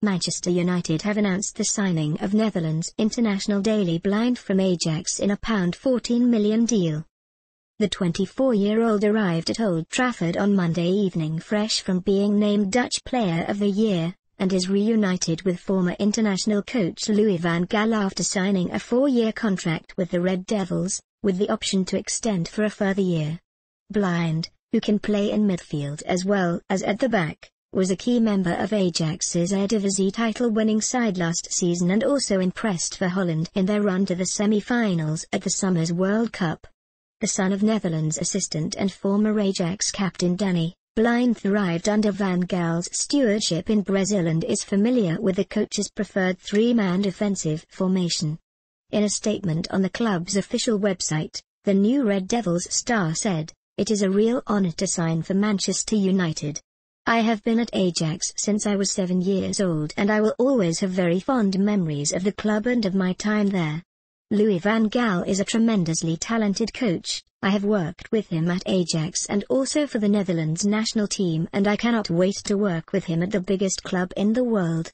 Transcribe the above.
Manchester United have announced the signing of Netherlands international Daley Blind from Ajax in a £14 million deal. The 24-year-old arrived at Old Trafford on Monday evening fresh from being named Dutch Player of the Year, and is reunited with former international coach Louis van Gaal after signing a four-year contract with the Red Devils, with the option to extend for a further year. Blind, who can play in midfield as well as at the back, was a key member of Ajax's Eredivisie title-winning side last season and also impressed for Holland in their run to the semi-finals at the Summer's World Cup. The son of Netherlands assistant and former Ajax captain Danny, Blind thrived under Van Gaal's stewardship in Brazil and is familiar with the coach's preferred three-man defensive formation. In a statement on the club's official website, the new Red Devils star said, it is a real honor to sign for Manchester United. I have been at Ajax since I was seven years old and I will always have very fond memories of the club and of my time there. Louis van Gaal is a tremendously talented coach, I have worked with him at Ajax and also for the Netherlands national team and I cannot wait to work with him at the biggest club in the world.